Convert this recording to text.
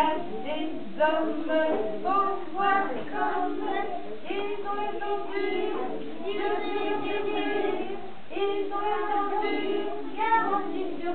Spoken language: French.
a des hommes au voir comme ils ont entendu, ils ont entendu, ils ont entendu, garantie sur